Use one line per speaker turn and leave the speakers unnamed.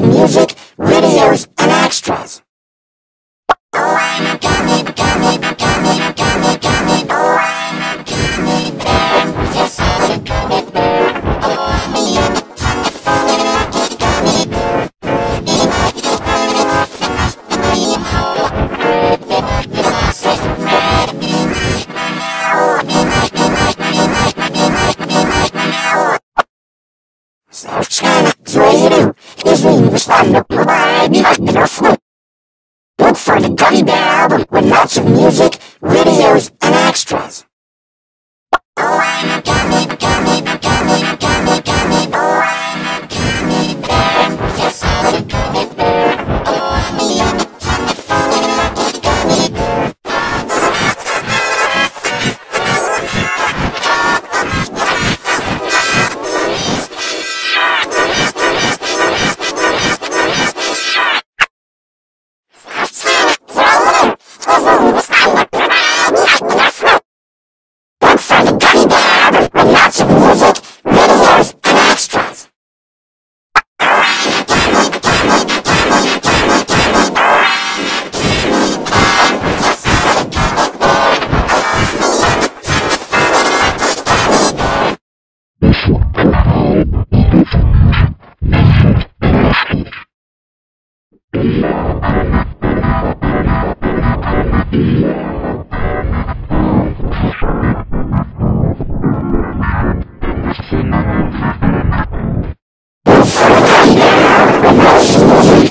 music Self-challenge creator is responsible by behind their foot. Look for the Gummy Bear album with lots of music, videos, and extras. Thank you.